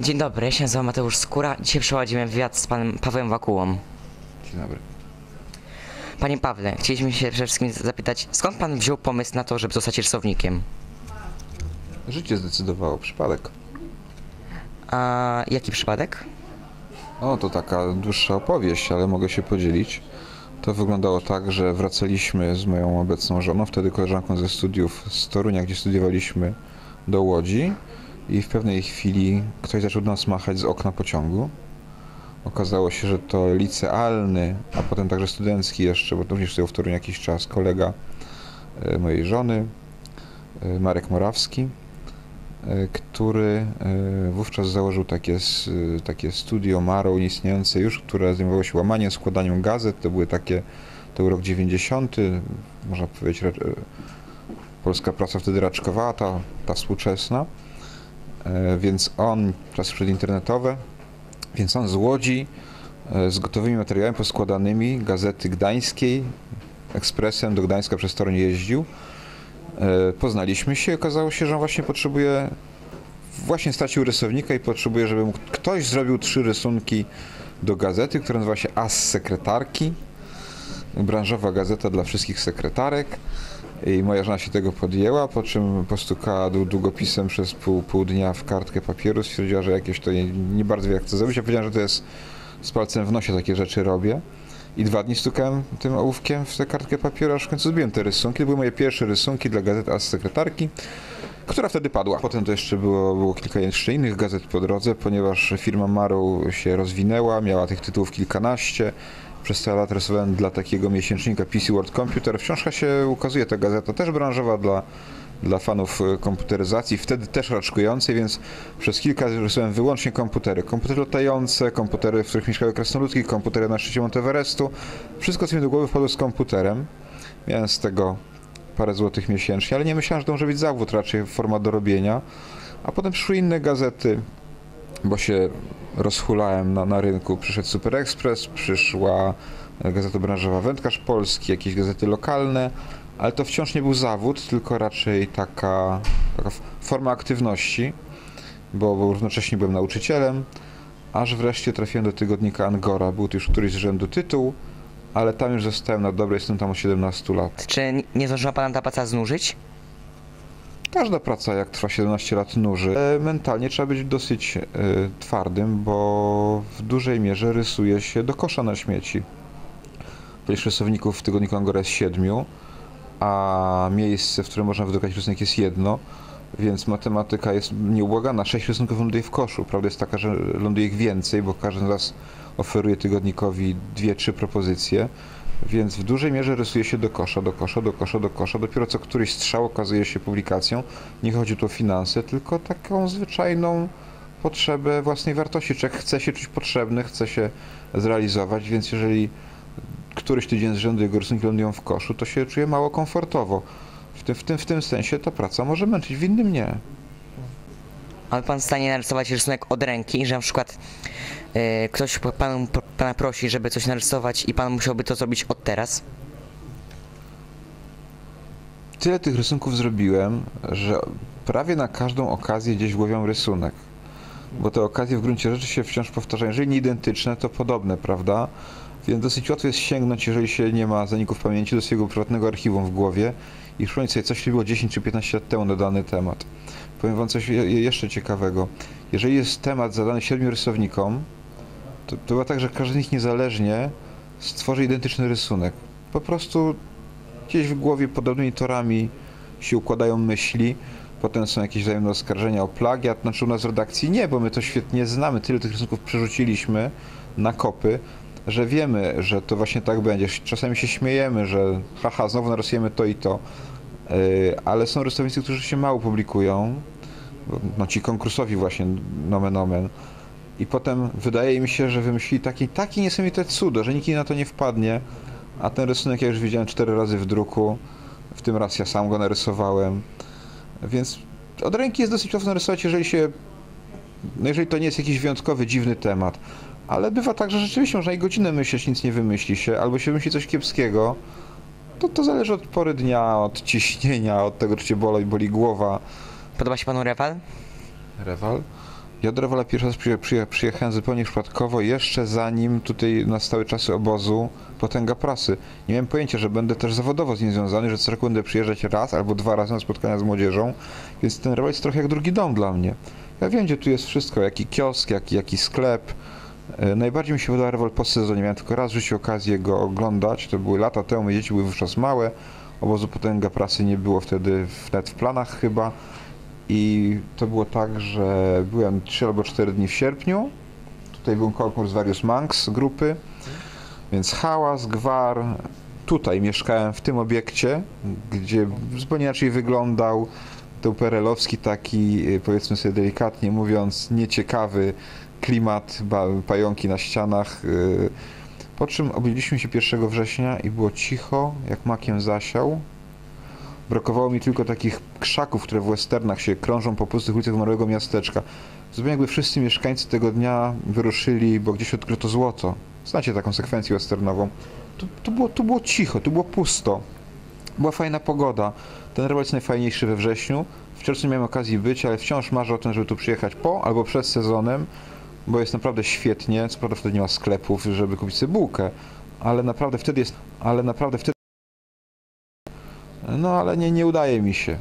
Dzień dobry, ja się nazywam Mateusz Skóra. Dzisiaj przeprowadzimy wywiad z panem Pawłem Wakułą. Dzień dobry. Panie Pawle, chcieliśmy się przede wszystkim zapytać, skąd pan wziął pomysł na to, żeby zostać rysownikiem? Życie zdecydowało, przypadek. A jaki przypadek? O, to taka dłuższa opowieść, ale mogę się podzielić. To wyglądało tak, że wracaliśmy z moją obecną żoną, wtedy koleżanką ze studiów z Torunia, gdzie studiowaliśmy, do Łodzi i w pewnej chwili ktoś zaczął nas machać z okna pociągu. Okazało się, że to licealny, a potem także studencki jeszcze, bo również studiował w Toruniu jakiś czas, kolega e, mojej żony, e, Marek Morawski, e, który wówczas założył takie, takie studio Maro nieistniejące już, które zajmowało się łamaniem, składaniem gazet. To były takie, to był rok 90, można powiedzieć, polska praca wtedy raczkowała, ta, ta współczesna. E, Więc on, czasy przedinternetowe, więc on z Łodzi e, z gotowymi materiałami poskładanymi gazety gdańskiej, ekspresem do Gdańska przez Toruń jeździł. E, Poznaliśmy się okazało się, że on właśnie potrzebuje, właśnie stracił rysownika i potrzebuje, żeby mu ktoś zrobił trzy rysunki do gazety, która nazywa się As Sekretarki. Branżowa gazeta dla wszystkich sekretarek. I moja żona się tego podjęła, po czym postukała dłu- długopisem przez pół, pół dnia w kartkę papieru, stwierdziła, że jakieś to nie, nie bardzo wie jak to zrobić. Ja powiedziałem, że to jest z palcem w nosie takie rzeczy robię. I dwa dni stukałem tym ołówkiem w tę kartkę papieru, aż w końcu zbiłem te rysunki. To były moje pierwsze rysunki dla gazety As Sekretarki, która wtedy padła. Potem to jeszcze było, było kilka jeszcze innych gazet po drodze, ponieważ firma Maru się rozwinęła, miała tych tytułów kilkanaście. Przez te lata rysowałem dla takiego miesięcznika PC World Computer. Wciąż się ukazuje ta gazeta, też branżowa dla, dla fanów e, komputeryzacji, wtedy też raczkującej, więc przez kilka rysowałem wyłącznie komputery. Komputery latające, komputery, w których mieszkały krasnoludki, komputery na szczycie Monteverestu. Wszystko, co mi do głowy wpadło z komputerem. Miałem z tego parę złotych miesięcznie, ale nie myślałem, że to może być zawód, raczej forma do robienia. A potem przyszły inne gazety, bo się rozhulałem na, na rynku. Przyszedł Super Express, przyszła e, gazeta branżowa Wędkarz Polski, jakieś gazety lokalne, ale to wciąż nie był zawód, tylko raczej taka, taka forma aktywności, bo, bo równocześnie byłem nauczycielem, aż wreszcie trafiłem do tygodnika Angora. Był to już któryś z rzędu tytuł, ale tam już zostałem na dobre, jestem tam od 17 lat. Czy nie zdążyła pana ta praca znużyć? Każda praca, jak trwa 17 lat, nuży. E, Mentalnie trzeba być dosyć e, twardym, bo w dużej mierze rysuje się do kosza na śmieci. Przecież rysowników w tygodniku Angora jest siedmiu, a miejsce, w którym można wydrukać rysunek jest jedno, więc matematyka jest nieubłagana. Sześć rysunków ląduje w koszu. Prawda jest taka, że ląduje ich więcej, bo każdy z nas oferuje tygodnikowi dwie, trzy propozycje. Więc w dużej mierze rysuje się do kosza, do kosza, do kosza, do kosza. Dopiero co któryś strzał okazuje się publikacją. Nie chodzi tu o finanse, tylko taką zwyczajną potrzebę własnej wartości. Człowiek chce się czuć potrzebny, chce się zrealizować, więc jeżeli któryś tydzień z rzędu jego rysunki lądują w koszu, to się czuje mało komfortowo. W tym, w tym, w tym sensie ta praca może męczyć, w innym nie. A pan w stanie narysować rysunek od ręki, że na przykład e, ktoś panu, pana prosi, żeby coś narysować i pan musiałby to zrobić od teraz? Tyle tych rysunków zrobiłem, że prawie na każdą okazję gdzieś mam rysunek. Bo te okazje w gruncie rzeczy się wciąż powtarzają. Jeżeli nie identyczne, to podobne, prawda? Więc dosyć łatwo jest sięgnąć, jeżeli się nie ma zaników pamięci, do swojego prywatnego archiwum w głowie i przypomnieć sobie, coś było 10 czy 15 lat temu na dany temat. Powiem wam coś je- je- jeszcze ciekawego. Jeżeli jest temat zadany siedmiu rysownikom, to, to bywa tak, że każdy z nich niezależnie stworzy identyczny rysunek. Po prostu gdzieś w głowie podobnymi torami się układają myśli, potem są jakieś wzajemne oskarżenia o plagiat, znaczy u nas w redakcji nie, bo my to świetnie znamy, tyle tych rysunków przerzuciliśmy na kopy, że wiemy, że to właśnie tak będzie. Czasami się śmiejemy, że haha, znowu narysujemy to i to, Yy, ale są rysownicy, którzy się mało publikują, no ci konkursowi właśnie, nomen omen, i potem wydaje mi się, że wymyślili takie, takie niesamowite cudo, że nikt na to nie wpadnie, a ten rysunek ja już widziałem cztery razy w druku, w tym raz ja sam go narysowałem, więc od ręki jest dosyć łatwo narysować, jeżeli się, no jeżeli to nie jest jakiś wyjątkowy, dziwny temat. Ale bywa tak, że rzeczywiście można i godzinę myśleć, nic nie wymyśli się, albo się wymyśli coś kiepskiego. To, to zależy od pory dnia, od ciśnienia, od tego, czy cię boli, boli głowa. Podoba się panu rewal? Rewal? Ja do pierwszy raz przyje, przyje, przyjechałem zupełnie przypadkowo, jeszcze zanim tutaj nastały czasy obozu Potęga Prasy. Nie miałem pojęcia, że będę też zawodowo z nim związany, że co roku będę przyjeżdżać raz albo dwa razy na spotkania z młodzieżą, więc ten Rowol jest trochę jak drugi dom dla mnie. Ja wiem, gdzie tu jest wszystko, jaki kiosk, jaki, jaki sklep. E, Najbardziej mi się podoba Rewol po sezonie. Miałem tylko raz w życiu okazję go oglądać. To były lata temu, moje dzieci były wówczas małe. Obozu Potęga Prasy nie było wtedy nawet w planach chyba. I to było tak, że byłem 3 albo 4 dni w sierpniu. Tutaj był konkurs Various Monks grupy, więc hałas, gwar. Tutaj mieszkałem w tym obiekcie, gdzie zupełnie inaczej wyglądał. To perelowski taki, y, powiedzmy sobie delikatnie mówiąc, nieciekawy klimat, pająki na ścianach. y. Po czym obudziliśmy się 1 września i było cicho, jak makiem zasiał. Brakowało mi tylko takich krzaków, które w westernach się krążą po pustych ulicach małego miasteczka. Zupełnie jakby wszyscy mieszkańcy tego dnia wyruszyli, bo gdzieś odkryto złoto. Znacie taką sekwencję westernową. Tu, tu, było, tu było cicho, tu było pusto. Była fajna pogoda. Ten jest najfajniejszy we wrześniu. W czerwcu nie miałem okazji być, ale wciąż marzę o tym, żeby tu przyjechać po albo przed sezonem, bo jest naprawdę świetnie. Co prawda wtedy nie ma sklepów, żeby kupić sobie bułkę, ale naprawdę wtedy jest, ale naprawdę wtedy no ale nie, nie udaje mi się.